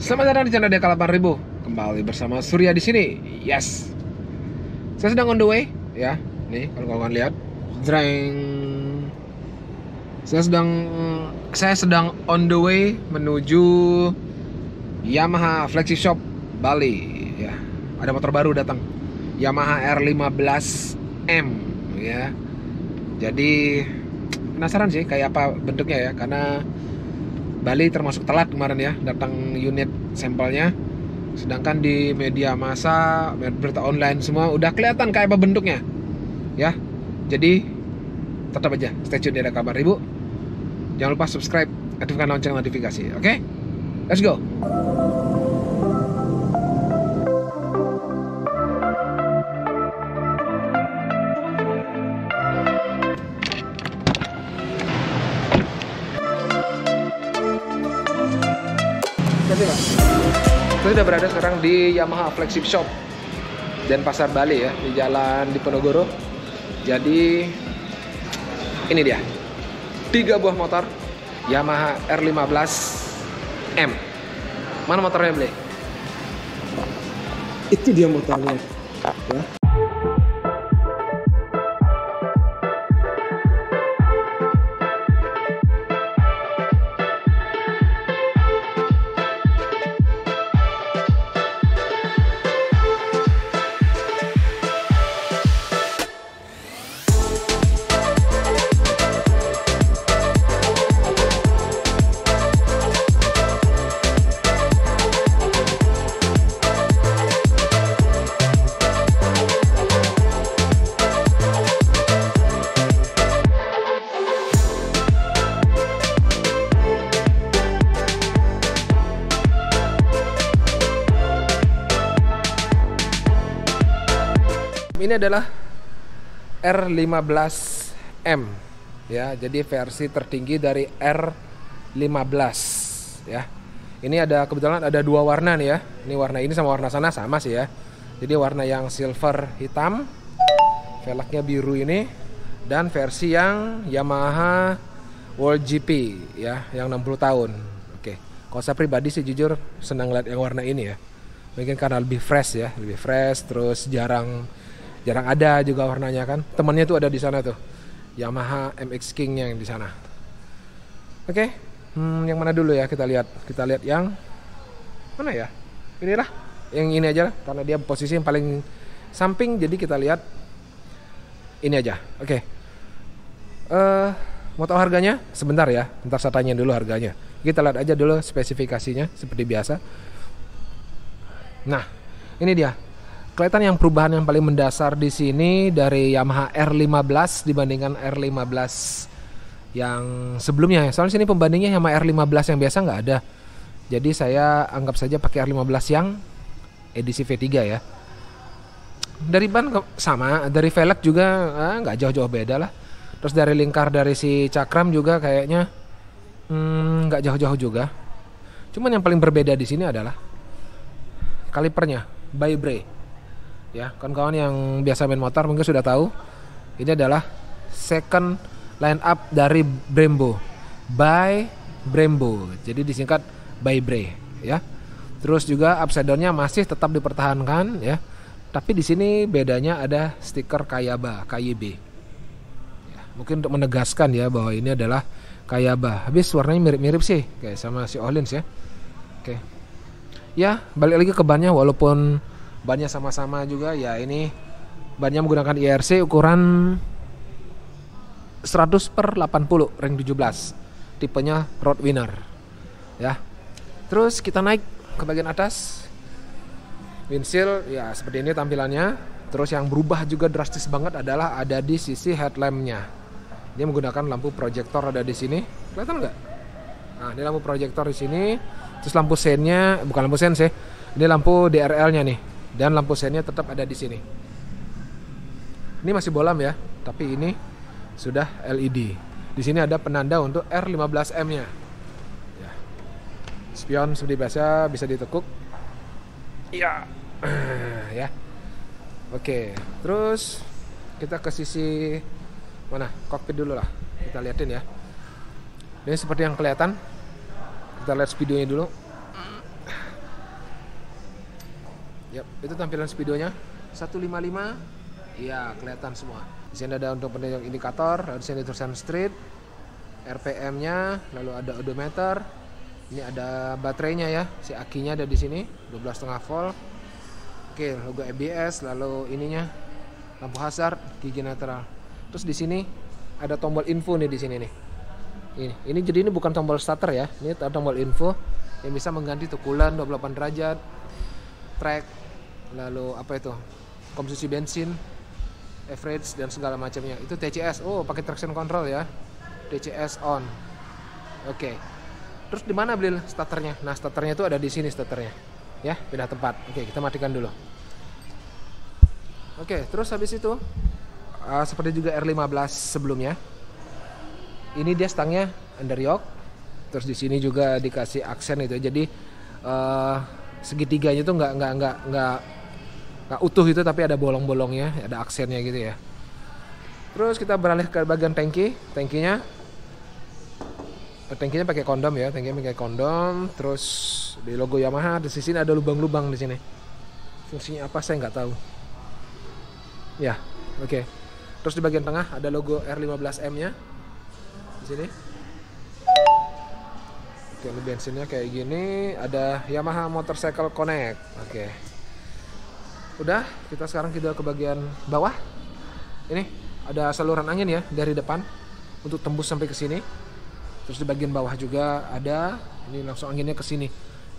Selamat datang di channel Deka 8000. Kembali bersama Surya di sini. Yes. Saya sedang on the way, ya. Nih, kalau kawan lihat. Dreng. Saya sedang saya sedang on the way menuju Yamaha Flexi Shop Bali, ya. Ada motor baru datang. Yamaha R15M, ya. Jadi penasaran sih kayak apa bentuknya ya karena Bali termasuk telat kemarin ya datang unit sampelnya. Sedangkan di media massa berita online semua udah kelihatan kayak apa bentuknya. Ya jadi tetap aja stay tune di ada kabar ibu. Jangan lupa subscribe aktifkan lonceng notifikasi oke? Okay? let's go Kita berada sekarang di Yamaha Flagship Shop dan Pasar Bali ya di Jalan Diponegoro. Jadi ini dia tiga buah motor Yamaha R15M. Mana motornya beli? itu dia motornya ya Ini adalah R15M ya. Jadi versi tertinggi dari R15 ya. Ini ada kebetulan ada dua warna nih ya. Ini warna ini sama warna sana sama sih ya. Jadi warna yang silver hitam, velgnya biru ini dan versi yang Yamaha World GP ya, yang 60 tahun. Oke. Kalau saya pribadi sih jujur senang lihat yang warna ini ya. Mungkin karena lebih fresh ya, lebih fresh terus jarang jarang ada juga warnanya kan. Temannya tuh ada di sana tuh. Yamaha MX King yang di sana. Oke hmm, yang mana dulu ya kita lihat. Kita lihat yang mana ya? Inilah. Yang ini aja lah karena dia posisi yang paling samping jadi kita lihat ini aja. Oke. Eh mau tahu harganya? Sebentar ya ntar saya tanya dulu harganya. Kita lihat aja dulu spesifikasinya seperti biasa. Nah ini dia kelihatan yang perubahan yang paling mendasar di sini dari Yamaha R15 dibandingkan R15 yang sebelumnya ya. Soalnya sini pembandingnya Yamaha R15 yang biasa nggak ada. Jadi saya anggap saja pakai R15 yang edisi V3 ya. Dari ban sama, dari velg juga ah, nggak jauh-jauh beda lah. Terus dari lingkar dari si cakram juga kayaknya hmm, nggak hmm, jauh-jauh juga. Cuman yang paling berbeda di sini adalah kalipernya by Bray ya kawan-kawan yang biasa main motor mungkin sudah tahu ini adalah second line up dari Brembo by Brembo. Jadi disingkat by Bre ya. Terus juga upside downnya masih tetap dipertahankan ya. Tapi di sini bedanya ada stiker Kayaba KYB ya, mungkin untuk menegaskan ya bahwa ini adalah Kayaba. Habis warnanya mirip-mirip sih kayak sama si Olins ya. Oke. Ya balik lagi ke bannya walaupun bannya sama-sama juga. Ya ini bannya menggunakan IRC ukuran 100 per 80 ring 17 tipenya road winner ya. Terus kita naik ke bagian atas. Windshield ya seperti ini tampilannya. Terus yang berubah juga drastis banget adalah ada di sisi headlampnya. Dia menggunakan lampu proyektor ada di sini. Kelihatan nggak? Nah ini lampu proyektor di sini. Terus lampu sennya bukan lampu sen sih. Ini lampu DRL nya nih dan lampu sennya tetap ada di sini. Ini masih bolam ya, tapi ini sudah LED. Di sini ada penanda untuk R15M-nya. Ya. Spion seperti biasa bisa ditekuk. Iya. ya. Oke, terus kita ke sisi mana? Cockpit dulu lah. Kita liatin ya. Ini seperti yang kelihatan. Kita lihat videonya dulu. Yap, itu tampilan speedonya 155. Iya, kelihatan semua. Di sini ada untuk penunjuk indikator, lalu di sini tulisan street, RPM-nya, lalu ada odometer. Ini ada baterainya ya, si akinya ada di sini, 12,5 volt. Oke, logo ABS, lalu ininya lampu hazard, gigi netral. Terus di sini ada tombol info nih di sini nih. Ini, ini jadi ini bukan tombol starter ya, ini tombol info yang bisa mengganti tukulan 28 derajat, track, lalu apa itu, konsumsi bensin, average dan segala macamnya. Itu TCS. Oh, pakai traction control ya. TCS on. Oke. Terus di mana beli starternya? Nah, starternya itu ada di sini starternya. Ya, pindah tempat. Oke, kita matikan dulu. Oke, terus habis itu uh, seperti juga R15 sebelumnya. Ini dia stangnya underyoke. Terus di sini juga dikasih aksen itu. Jadi uh, segitiganya tuh nggak nggak nggak nggak nggak utuh itu tapi ada bolong-bolongnya, ada aksennya gitu ya. Terus kita beralih ke bagian tangki, tangkinya tangkinya pakai kondom ya, tangkinya pakai kondom. Terus di logo Yamaha di sini ada lubang-lubang di sini. Fungsinya apa saya nggak tahu. Ya, oke. Okay. Terus di bagian tengah ada logo R15M-nya di sini. Oke, ini bensinnya kayak gini. Ada Yamaha Motorcycle Connect. Oke. Udah, kita sekarang kita ke bagian bawah. Ini ada saluran angin ya dari depan untuk tembus sampai ke sini. Terus di bagian bawah juga ada. Ini langsung anginnya ke sini.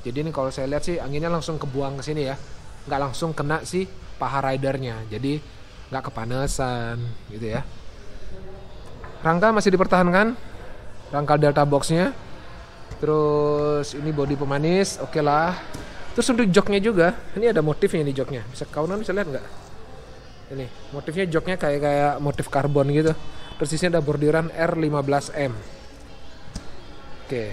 Jadi ini kalau saya lihat sih anginnya langsung kebuang ke sini ya. Nggak langsung kena si paha ridernya. Jadi nggak kepanasan gitu ya. Rangka masih dipertahankan. Rangka delta boxnya Terus ini body pemanis, oke okay lah. Terus untuk joknya juga, ini ada motifnya di joknya. Bisa kawan bisa lihat nggak? Ini motifnya joknya kayak kayak motif karbon gitu. Terus ada bordiran R15M. Oke,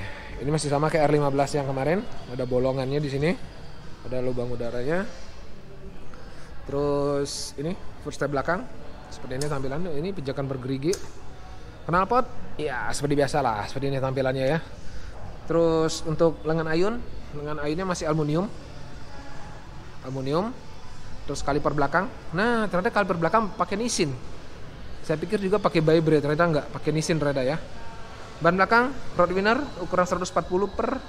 ini masih sama kayak R15 yang kemarin. Ada bolongannya di sini. Ada lubang udaranya. Terus ini footstep belakang. Seperti ini tampilannya. Ini pijakan bergerigi. Knalpot, ya seperti biasa lah. Seperti ini tampilannya ya. Terus untuk lengan ayun, lengan ayunnya masih aluminium. Aluminium. Terus kaliper belakang. Nah, ternyata kaliper belakang pakai Nissin. Saya pikir juga pakai Beyblade, ternyata enggak, pakai Nissin ternyata ya. Ban belakang road winner ukuran 140 per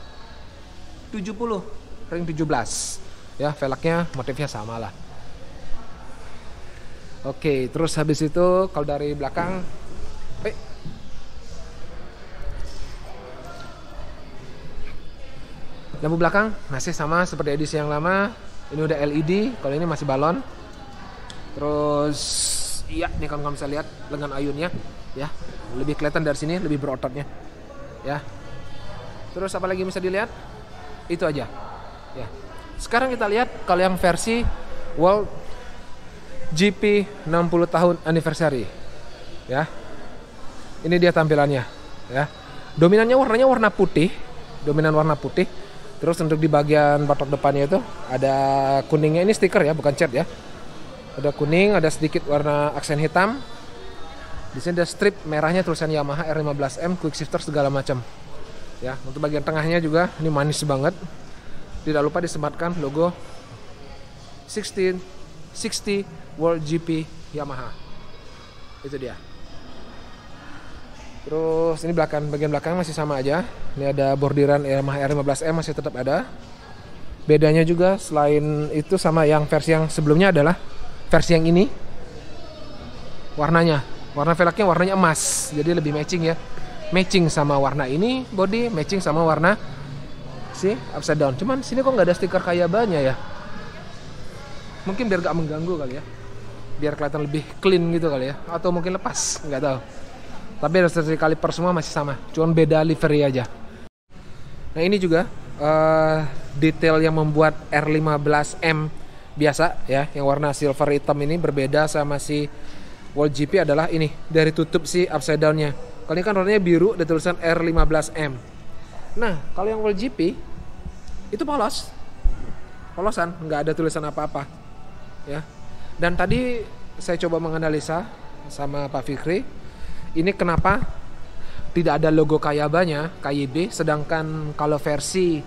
70 ring 17. Ya, velgnya motifnya sama lah. Oke, terus habis itu kalau dari belakang Lampu belakang masih sama seperti edisi yang lama. Ini udah LED, kalau ini masih balon. Terus iya nih kalau kamu bisa lihat lengan ayunnya ya. Lebih kelihatan dari sini, lebih berototnya. Ya. Terus apa lagi bisa dilihat? Itu aja. Ya. Sekarang kita lihat kalau yang versi World GP 60 tahun anniversary. Ya. Ini dia tampilannya, ya. Dominannya warnanya warna putih, dominan warna putih Terus untuk di bagian batok depannya itu ada kuningnya ini stiker ya, bukan cat ya. Ada kuning, ada sedikit warna aksen hitam. Di sini ada strip merahnya tulisan Yamaha R15M quick shifter segala macam. Ya, untuk bagian tengahnya juga ini manis banget. Tidak lupa disematkan logo 16 60 World GP Yamaha. Itu dia. Terus ini belakang bagian belakang masih sama aja. Ini ada bordiran Yamaha R15M masih tetap ada. Bedanya juga selain itu sama yang versi yang sebelumnya adalah versi yang ini warnanya. Warna velgnya warnanya emas. Jadi lebih matching ya. Matching sama warna ini body, matching sama warna si upside down. Cuman sini kok nggak ada stiker kayak banyak ya. Mungkin biar gak mengganggu kali ya. Biar kelihatan lebih clean gitu kali ya. Atau mungkin lepas, nggak tahu. Tapi registrasi kaliper semua masih sama, cuman beda livery aja. Nah ini juga uh, detail yang membuat R15M biasa ya, yang warna silver hitam ini berbeda sama si World GP adalah ini dari tutup si upside downnya. Kalau ini kan warnanya biru, ada tulisan R15M. Nah kalau yang World GP itu polos, polosan, nggak ada tulisan apa-apa, ya. Dan tadi saya coba menganalisa sama Pak Fikri, ini kenapa tidak ada logo Kayabanya, KYB, sedangkan kalau versi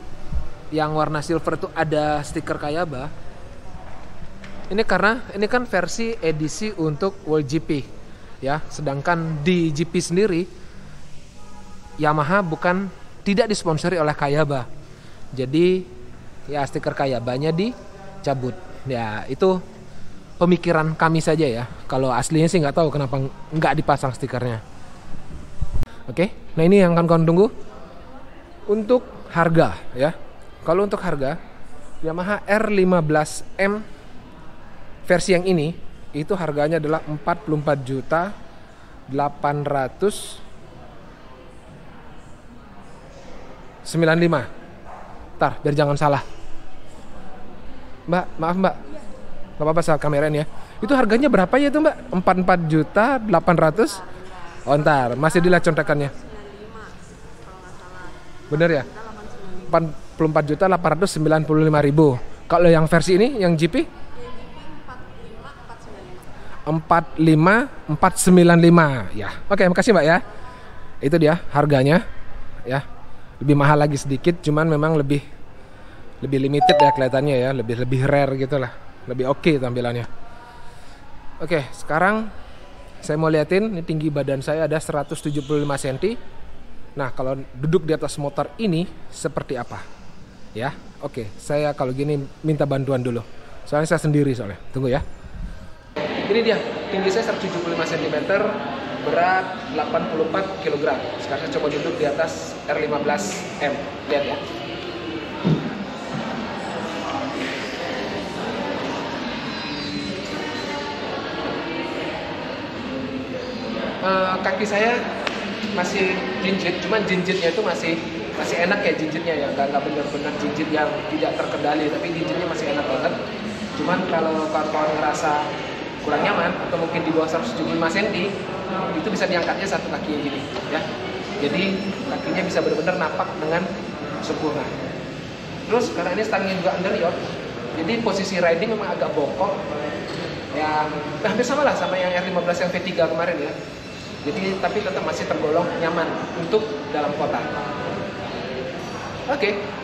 yang warna silver itu ada stiker Kayaba. Ini karena ini kan versi edisi untuk World GP ya. Sedangkan di GP sendiri Yamaha bukan tidak disponsori oleh Kayaba. Jadi ya stiker Kayabanya dicabut. Ya, itu pemikiran kami saja ya. Kalau aslinya sih nggak tahu kenapa nggak dipasang stikernya. Oke, nah ini yang akan kalian tunggu untuk harga ya. Kalau untuk harga Yamaha R15M versi yang ini itu harganya adalah 44 juta 800 95 Ntar biar jangan salah Mbak maaf mbak Gak apa-apa salah kamerain ya Itu harganya berapa ya itu mbak? 44 juta 800 Oh ntar masih dilihat contekannya Bener ya? 44 juta 895 ribu Kalau yang versi ini yang GP? 45 495 ya. Oke, makasih Mbak ya. Itu dia harganya ya lebih mahal lagi sedikit cuman memang lebih lebih limited ya kelihatannya ya lebih lebih rare gitu lah lebih oke okay tampilannya oke sekarang saya mau liatin ini tinggi badan saya ada 175 cm nah kalau duduk di atas motor ini seperti apa ya oke saya kalau gini minta bantuan dulu soalnya saya sendiri soalnya tunggu ya ini dia tinggi saya 175 cm berat 84 kg. Sekarang saya coba duduk di atas R15M. Lihat ya. Uh, kaki saya masih jinjit, cuman jinjitnya itu masih masih enak ya jinjitnya ya, nggak nggak benar-benar jinjit yang tidak terkendali, tapi jinjitnya masih enak banget. Cuman kalau kawan-kawan ngerasa kurang nyaman atau mungkin di bawah 175 cm itu bisa diangkatnya satu kaki gini ya. Jadi kakinya bisa benar-benar napak dengan sempurna. Terus karena ini stangnya juga under yacht jadi posisi riding memang agak bongkok. Ya hampir sama lah sama yang R15 yang V3 kemarin ya jadi tapi tetap masih tergolong nyaman untuk dalam kota oke okay.